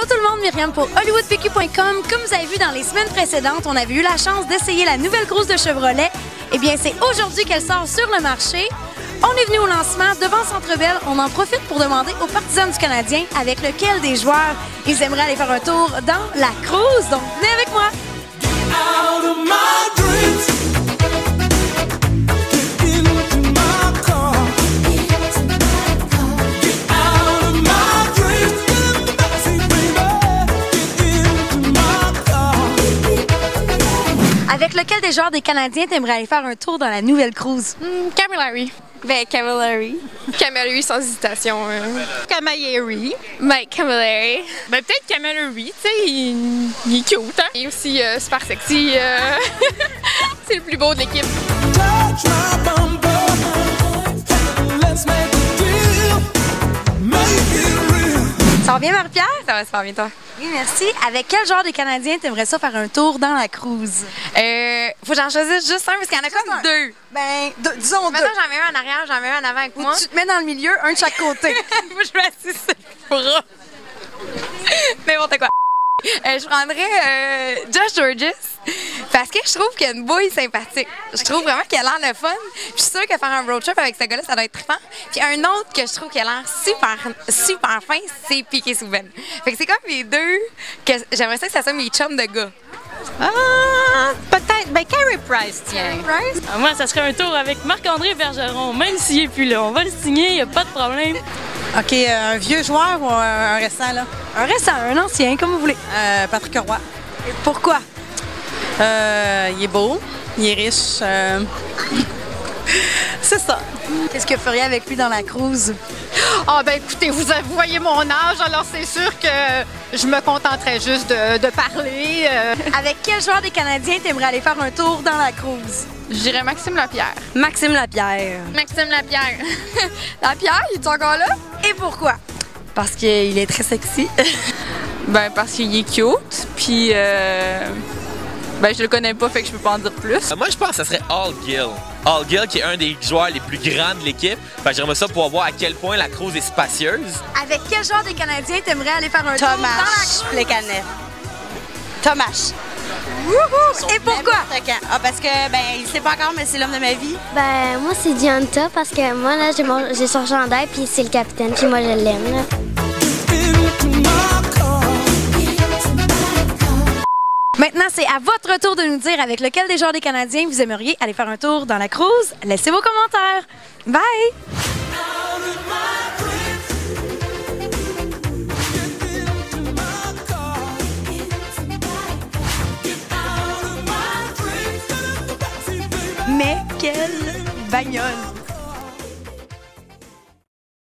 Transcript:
Allô tout le monde, Myriam pour HollywoodPQ.com. Comme vous avez vu dans les semaines précédentes, on avait eu la chance d'essayer la nouvelle cruise de Chevrolet. Eh bien, c'est aujourd'hui qu'elle sort sur le marché. On est venu au lancement devant Centre Bell. On en profite pour demander aux partisans du Canadien avec lequel des joueurs ils aimeraient aller faire un tour dans la cruise. Donc, venez avec moi. Avec lequel des joueurs des Canadiens t'aimerais aller faire un tour dans la nouvelle cruise? Camillary. Ben, Cavallari. Camillary sans hésitation. euh. Camilleri. Ben, Camillary. Ben, peut-être Camillary, tu sais, il, il est cute, hein? Il est aussi euh, super sexy. euh. C'est le plus beau de l'équipe. Ça va bien, Marie-Pierre? Ça va super bien, toi? Oui, merci. Avec quel joueur des Canadiens t'aimerais ça faire un tour dans la cruise? Euh, faut que j'en choisisse juste un parce qu'il y en a comme un. deux. Ben, de- disons deux. Maintenant, j'en mets un en arrière, j'en mets un en avant avec Ou moi. tu te mets dans le milieu, un de chaque côté. Faut que je le bras. N'importe quoi. Euh, je prendrais euh, Josh Georges parce que je trouve qu'il a une bouille sympathique. Je trouve vraiment qu'il a l'air de fun. Puis Je suis sûre que faire un road trip avec ce gars-là, ça doit être trippant. Puis un autre que je trouve qu'il a l'air super, super fin, c'est Piqué Souben. Fait que c'est comme les deux que j'aimerais ça que ça soit mes chums de gars. Ah, peut-être. Ben, Carey Price, tiens. Ah, Moi, ça serait un tour avec Marc-André Bergeron, même s'il est plus là. On va le signer, il n'y a pas de problème. OK, euh, un vieux joueur ou un, un récent, là? un récent, un ancien, comme vous voulez. Euh, Patrick Roy. Pourquoi? Euh, il est beau, il est riche. euh, C'est ça. Qu'est-ce que vous feriez avec lui dans la cruise? Ah, ben, écoutez, vous, vous voyez mon âge, alors c'est sûr que je me contenterais juste de, de parler. euh. Avec quel joueur des Canadiens t'aimerais aller faire un tour dans la cruise? Je dirais Maxime Lapierre. Maxime Lapierre. Maxime Lapierre. Lapierre, il est encore là? Et pourquoi? Parce qu'il est très sexy. Ben, parce qu'il est cute, puis euh, ben, je le connais pas, fait que je peux pas en dire plus. Euh, Moi, je pense que ça serait All Gill. All Gill, qui est un des joueurs les plus grands de l'équipe. Fait que j'aimerais ça pour voir à quel point la cruise est spacieuse. Avec quel joueur des Canadiens t'aimerais aller faire un tour dans la Thomas. Thomas. Et pourquoi? Ah, parce que, ben, il sait pas encore, mais c'est l'homme de ma vie. Ben, moi, c'est Dianta parce que moi, là, j'ai, mon- j'ai son chandail, puis c'est le capitaine, puis moi, je l'aime, Maintenant, c'est à votre tour de nous dire avec lequel des joueurs des Canadiens vous aimeriez aller faire un tour dans la cruise. Laissez vos commentaires. Bye! Mais quelle bagnole!